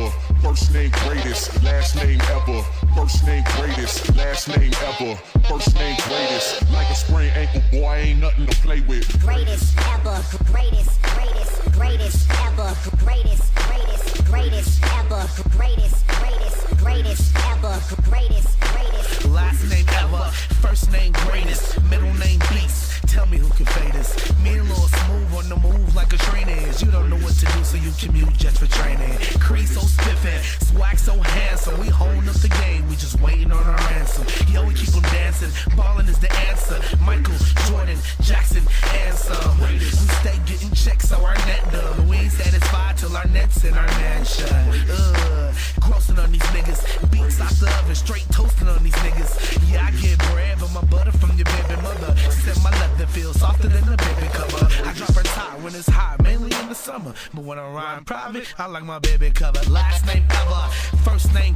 last name ever. First name greatest, last name ever. First name greatest, last name ever. First name greatest. Like a sprained ankle, boy, ain't nothing to play with. Greatest ever, greatest, greatest, greatest ever, greatest, greatest, greatest ever, greatest, greatest, greatest ever, greatest, greatest. Last name ever, first name greatest, middle name beast. Tell me who can fade us. Is. You don't know what to do, so you commute just for training. Crease so spiffin', swag so handsome. We holding up the game, we just waiting on our ransom. Yo, we keep on dancing, ballin' is the answer. Michael, Jordan, Jackson, and some. We stay getting checks, so our net done. We ain't satisfied till our net's in our mansion. Uh, grossing on these niggas, beats out the oven, straight toasting on these niggas. Yeah, I feel softer than a baby cover. I drop her top when it's hot, mainly in the summer. But when I ride private, I like my baby cover. Last name ever, first name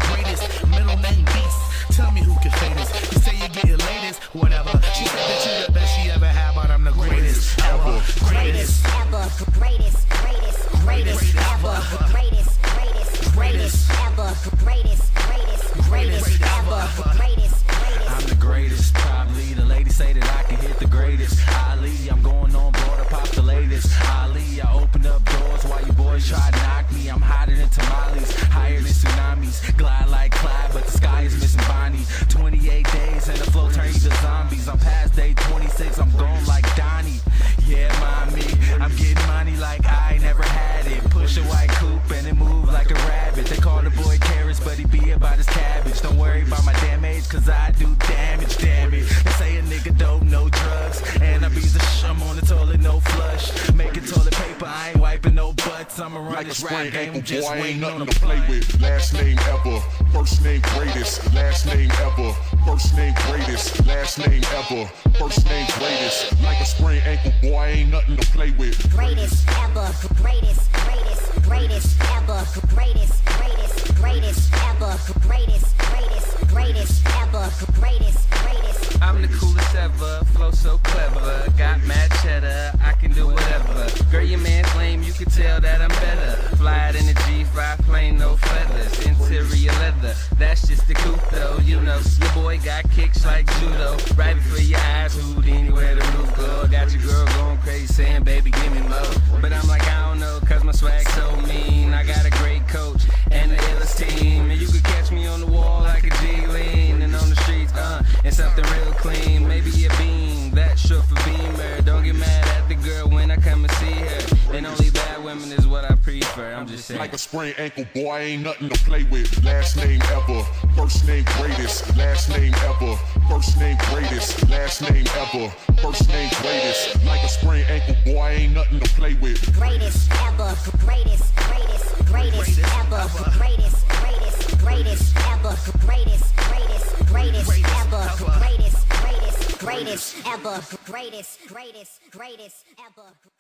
try to knock me. I'm hotter than tamales, higher than tsunamis. Glide like Clyde, but the sky is missing Bonnie. 28 days and the flow turn you to zombies. I'm past day 26, I'm gone like Donnie. Yeah, mommy, I'm getting money like I never had it. Push a white coupe and it move like a rabbit. They call the boy carrots, but he be about his cabbage. Don't worry about my damn age, cause I do damage, damn it. They say a nigga dope, no drugs. And I be the sh, I'm on the toilet, no flush. Making toilet paper, I ain't wiping no butts. I'ma Like a this rap sprained game, ankle, I'm just boy, ain't nothing the to play play. with. Last name ever, first name greatest, last name ever. First name greatest, last name ever. First name greatest. Like a sprained ankle, boy, ain't nothing to play with. Greatest ever, greatest, greatest, greatest ever, greatest, greatest, greatest ever, greatest, greatest, greatest ever, greatest, greatest. I'm the coolest ever, flow so clever. Can tell that I'm better. Fly in the G5 plane, no feathers. Interior leather, that's just the coupe though. You know, your boy got kicks like judo. Right before your eyes, Houdini, where the roof go. Got your girl going crazy, saying, baby, give me more. But I'm like, I don't know, cause my swag so mean. Just saying. Like a sprained ankle, boy, ain't nothing to play with. Last name ever, first name greatest, last name ever. First name greatest, last name ever. First name greatest. Like a sprained ankle, boy, ain't nothing to play with. Greatest ever, greatest, greatest, greatest ever, greatest, greatest, greatest ever, greatest, greatest, greatest ever, greatest, greatest, greatest ever, greatest, greatest, greatest ever.